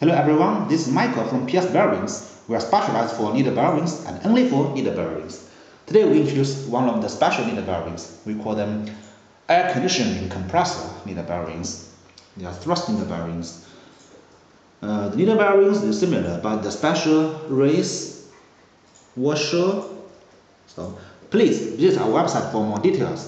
Hello everyone, this is Michael from PS Bearings. We are specialized for needle bearings and only for needle bearings. Today we introduce one of the special needle bearings. We call them air conditioning compressor needle bearings. They are thrust needle bearings. Uh, the needle bearings is similar, but the special race washer. So please visit our website for more details.